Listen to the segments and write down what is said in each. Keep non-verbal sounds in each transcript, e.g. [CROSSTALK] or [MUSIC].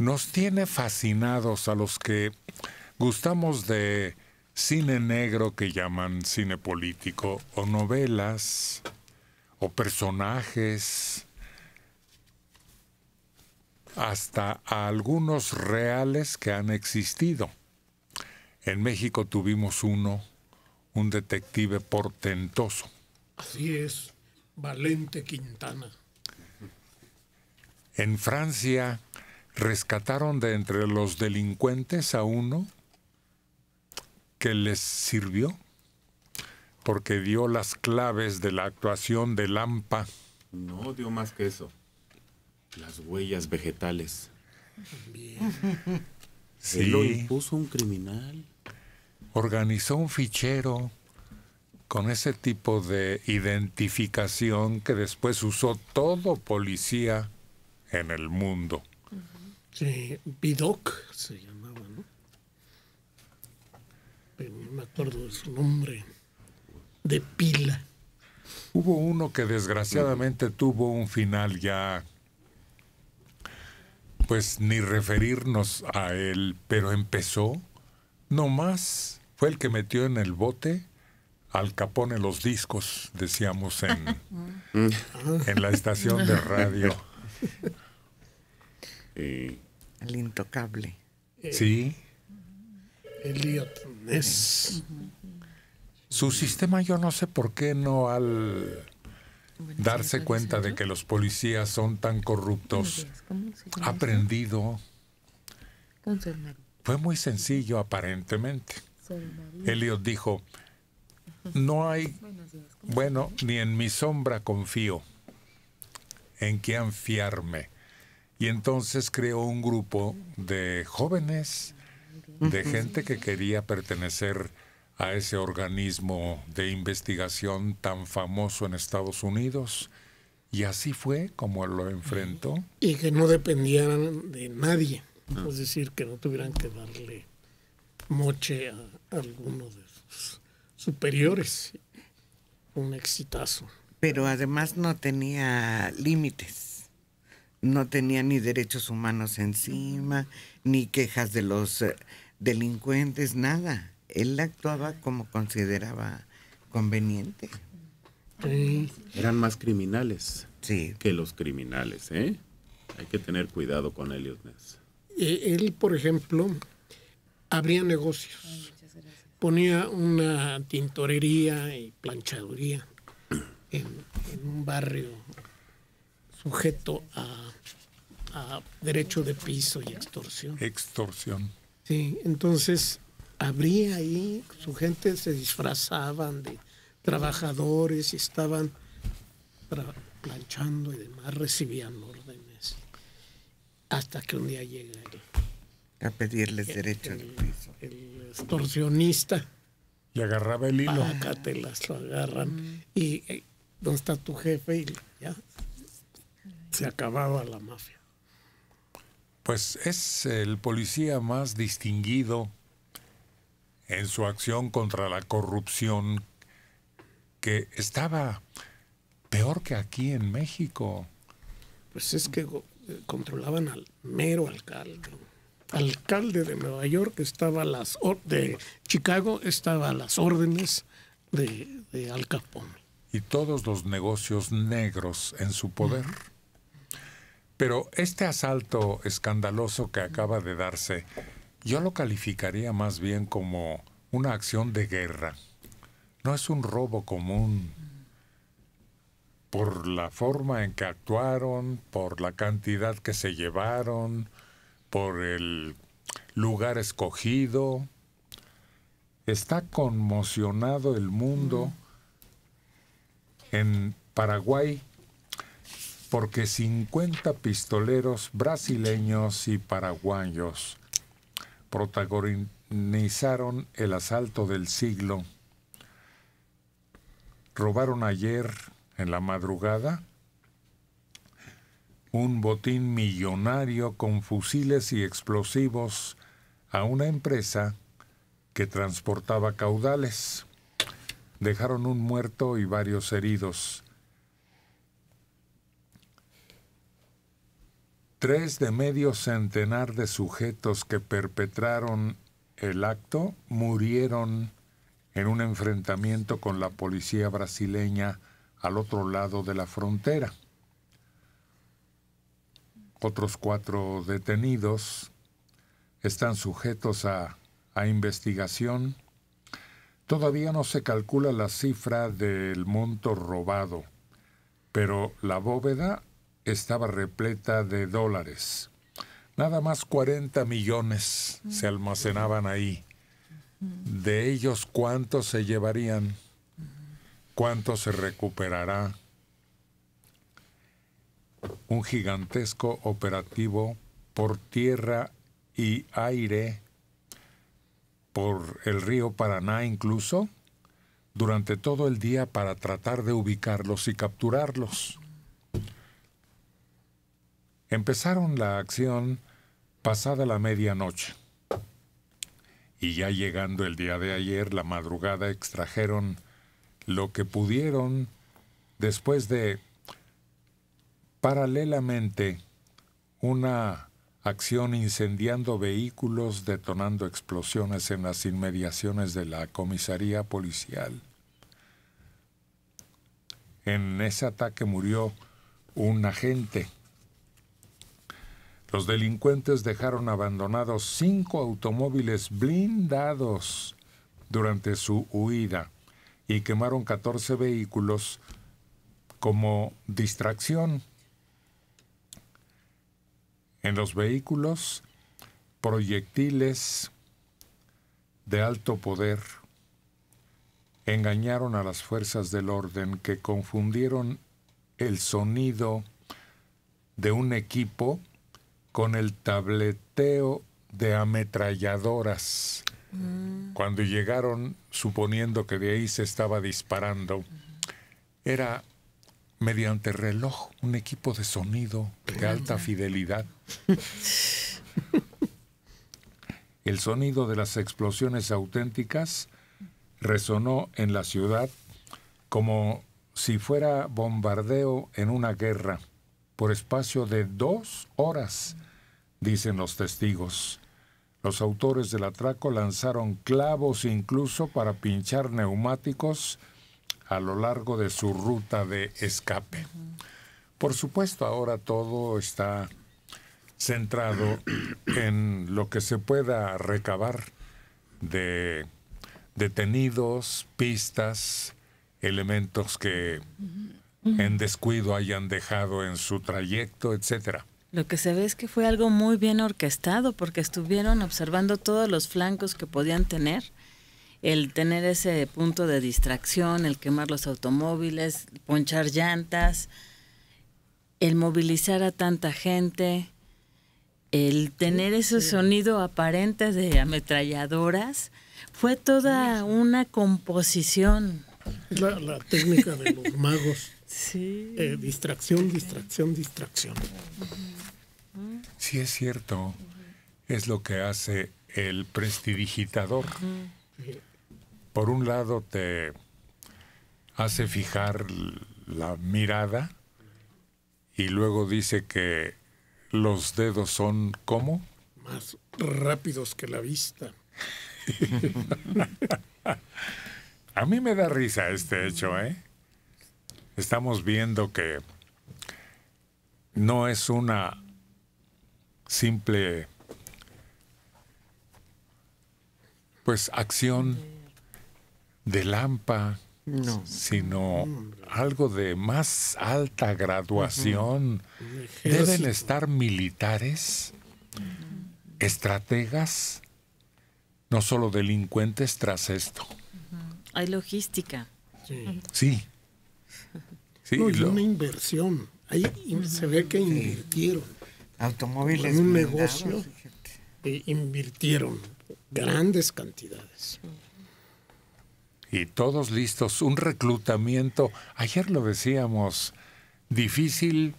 nos tiene fascinados a los que gustamos de cine negro que llaman cine político o novelas o personajes hasta a algunos reales que han existido. En México tuvimos uno, un detective portentoso. Así es, Valente Quintana. En Francia rescataron de entre los delincuentes a uno que les sirvió porque dio las claves de la actuación de Lampa. No dio más que eso. Las huellas vegetales. [LAUGHS] Sí. lo impuso un criminal. Organizó un fichero con ese tipo de identificación que después usó todo policía en el mundo. Sí, Bidoc se llamaba, ¿no? Pero no me acuerdo de su nombre. De pila. Hubo uno que desgraciadamente tuvo un final ya, pues ni referirnos a él, pero empezó, no más, fue el que metió en el bote al Capone los discos, decíamos en, [LAUGHS] en la estación de radio. [LAUGHS] Eh, El intocable. Sí, Elliot Ness. su sistema yo no sé por qué no al darse cuenta de que los policías son tan corruptos, ha aprendido. Fue muy sencillo aparentemente. Elliot dijo, no hay, bueno, ni en mi sombra confío, en quién fiarme. Y entonces creó un grupo de jóvenes, de gente que quería pertenecer a ese organismo de investigación tan famoso en Estados Unidos. Y así fue como lo enfrentó. Y que no dependieran de nadie. Es decir, que no tuvieran que darle moche a alguno de sus superiores. Un exitazo. Pero además no tenía límites. No tenía ni derechos humanos encima, ni quejas de los eh, delincuentes, nada. Él actuaba como consideraba conveniente. Sí. eran más criminales Sí. que los criminales, ¿eh? Hay que tener cuidado con Elliot Ness. Eh, Él, por ejemplo, abría negocios. Ponía una tintorería y planchaduría en, en un barrio sujeto a, a derecho de piso y extorsión. Extorsión. Sí, entonces abría ahí, su gente se disfrazaban de trabajadores y estaban tra- planchando y demás, recibían órdenes. Hasta que un día llega el, A pedirles derecho de el- piso. el extorsionista, Y agarraba el hilo. pácatelas, lo agarran y eh, ¿dónde está tu jefe? Y ya se acababa la mafia. Pues es el policía más distinguido en su acción contra la corrupción que estaba peor que aquí en México. Pues es que controlaban al mero alcalde. Alcalde de Nueva York estaba a las de Chicago estaba a las órdenes de, de Al Capone. y todos los negocios negros en su poder. Pero este asalto escandaloso que acaba de darse, yo lo calificaría más bien como una acción de guerra. No es un robo común. Por la forma en que actuaron, por la cantidad que se llevaron, por el lugar escogido. Está conmocionado el mundo en Paraguay porque 50 pistoleros brasileños y paraguayos protagonizaron el asalto del siglo. Robaron ayer en la madrugada un botín millonario con fusiles y explosivos a una empresa que transportaba caudales dejaron un muerto y varios heridos. Tres de medio centenar de sujetos que perpetraron el acto murieron en un enfrentamiento con la policía brasileña al otro lado de la frontera. Otros cuatro detenidos están sujetos a, investigación. Todavía no se calcula la cifra del monto robado, pero la bóveda estaba repleta de dólares. Nada más 40 millones se almacenaban ahí. De ellos, ¿cuántos se llevarían? ¿Cuánto se recuperará? Un gigantesco operativo por tierra y aire, por el río Paraná incluso, durante todo el día para tratar de ubicarlos y capturarlos. Empezaron la acción pasada la medianoche. Y ya llegando el día de ayer, la madrugada, extrajeron lo que pudieron después de paralelamente una acción incendiando vehículos, detonando explosiones en las inmediaciones de la comisaría policial. En ese ataque murió un agente los delincuentes dejaron abandonados cinco automóviles blindados durante su huida y quemaron 14 vehículos como distracción. En los vehículos, proyectiles de alto poder engañaron a las fuerzas del orden que confundieron el sonido de un equipo con el tableteo de ametralladoras. Mm. Cuando llegaron, suponiendo que de ahí se estaba disparando, era mediante reloj, un equipo de sonido de alta fidelidad. [LAUGHS] El sonido de las explosiones auténticas resonó en la ciudad como si fuera bombardeo en una guerra por espacio de dos horas, dicen los testigos. Los autores del atraco lanzaron clavos incluso para pinchar neumáticos a lo largo de su ruta de escape. Por supuesto, ahora todo está centrado en lo que se pueda recabar de detenidos, pistas, elementos que en descuido hayan dejado en su trayecto, etcétera. Lo que se ve es que fue algo muy bien orquestado porque estuvieron observando todos los flancos que podían tener, el tener ese punto de distracción, el quemar los automóviles, ponchar llantas, el movilizar a tanta gente, el tener ese sonido aparente de ametralladoras, fue toda una composición. La, la técnica de los magos. Sí. Eh, distracción, distracción, distracción. Sí, es cierto. Es lo que hace el prestidigitador. Por un lado te hace fijar la mirada y luego dice que los dedos son ¿cómo? Más rápidos que la vista. [LAUGHS] A mí me da risa este hecho, ¿eh? Estamos viendo que no es una simple pues acción de lampa, sino algo de más alta graduación. Deben estar militares, estrategas, no solo delincuentes tras esto. Hay logística. Sí una inversión. Ahí se ve que invirtieron. Automóviles. En un negocio e invirtieron grandes cantidades. Y todos listos, un reclutamiento. Ayer lo decíamos, difícil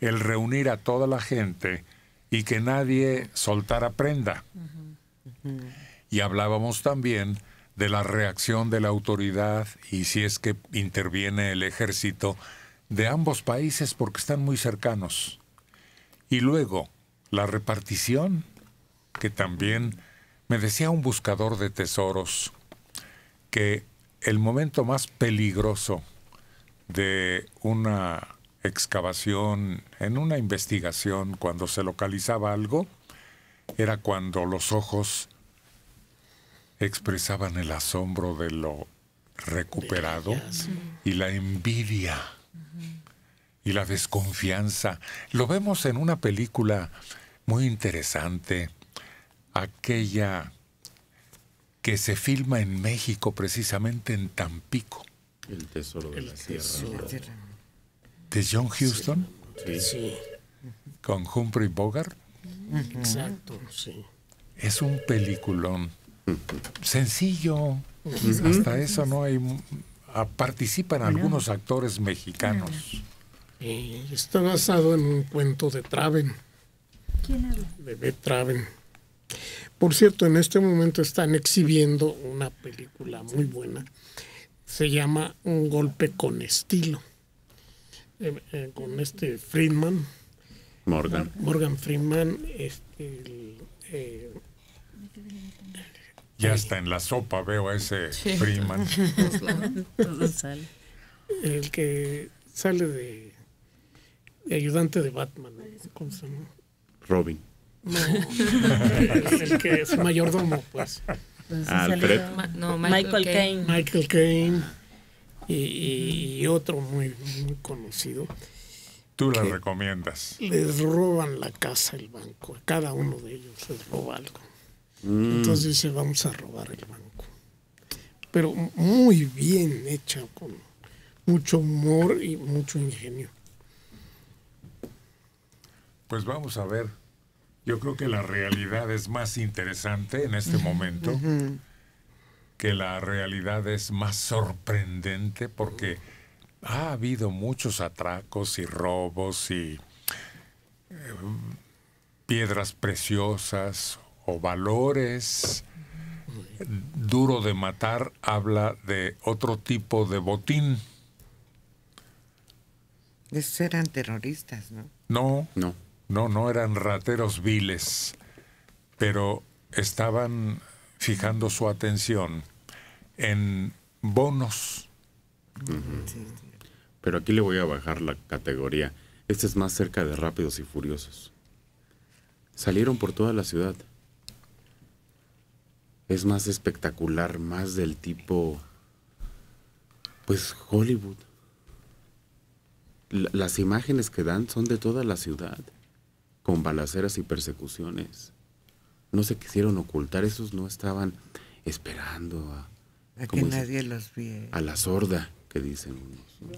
el reunir a toda la gente y que nadie soltara prenda. Y hablábamos también de la reacción de la autoridad y si es que interviene el ejército de ambos países porque están muy cercanos. Y luego, la repartición, que también me decía un buscador de tesoros que el momento más peligroso de una excavación, en una investigación, cuando se localizaba algo, era cuando los ojos expresaban el asombro de lo recuperado y la envidia y la desconfianza. Lo vemos en una película muy interesante, aquella que se filma en México, precisamente en Tampico. El tesoro de la sierra. De John Huston. Sí. Con Humphrey Bogart. Exacto, sí. Es un peliculón. Sencillo. Hasta eso no hay. Participan algunos actores mexicanos. está basado en un cuento de Traven. ¿Quién habla? De B. Traven. Por cierto, en este momento están exhibiendo una película muy buena. Se llama Un golpe con estilo. Eh, eh, con este Friedman. Morgan. Morgan Friedman. Este, eh, ya está en la sopa, veo a ese Friedman. [LAUGHS] El que sale de, ayudante de Batman. ¿Cómo se llama? Robin. No, [LAUGHS] el, que es mayordomo, pues. pues Alfred. no, Michael, Caine. Michael Caine. Y, otro muy, muy conocido. Tú la recomiendas. Les roban la casa, el banco. A cada uno de ellos les roba algo. Mm. Entonces dice, vamos a robar el banco. Pero muy bien hecha, con mucho humor y mucho ingenio. Pues vamos a ver. Yo creo que la realidad es más interesante en este momento, que la realidad es más sorprendente porque ha habido muchos atracos y robos y eh, piedras preciosas o valores. Duro de matar habla de otro tipo de botín. Esos eran terroristas, ¿no? No. No. No, no eran rateros viles, pero estaban fijando su atención en bonos. Pero aquí le voy a bajar la categoría. Este es más cerca de Rápidos y Furiosos. Salieron por toda la ciudad. Es más espectacular, más del tipo, pues Hollywood. las imágenes que dan son de toda la ciudad con balaceras y persecuciones. No se quisieron ocultar, esos no estaban esperando a, a que nadie los viera. A la sorda, que dicen unos.